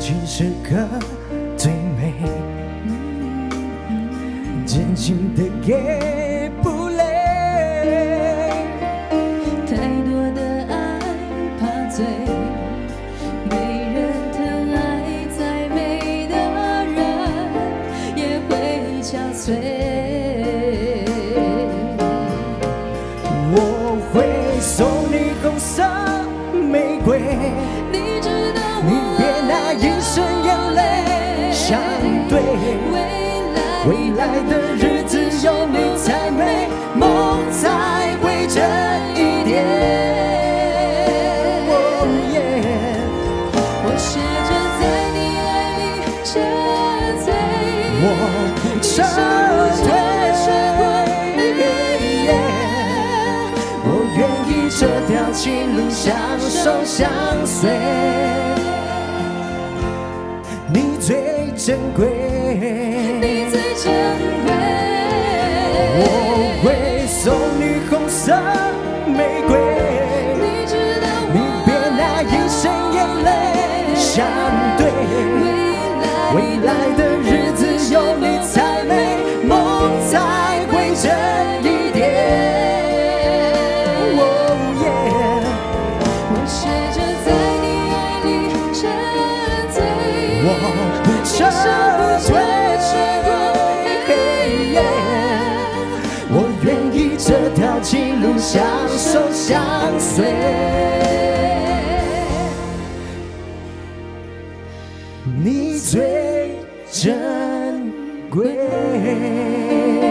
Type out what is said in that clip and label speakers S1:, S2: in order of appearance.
S1: 情时刻最美，真心的给不累。
S2: 太多的爱怕醉，没人疼爱再美的人也会憔悴。
S1: 我会送你红色玫瑰，
S2: 未来
S1: 的日子有你才美，梦才会真一点。
S2: 我学着在你爱里沉醉，
S1: 我不撤退，我愿意这条情路相守相随，最珍贵，
S2: 你最珍贵。
S1: 我会送你红色玫瑰。
S2: 你知道
S1: 你别拿一生眼泪相对，
S2: 未
S1: 未来的日子有你才美，梦才会真我不撤退，我愿意这条情路相守相随。你最珍贵。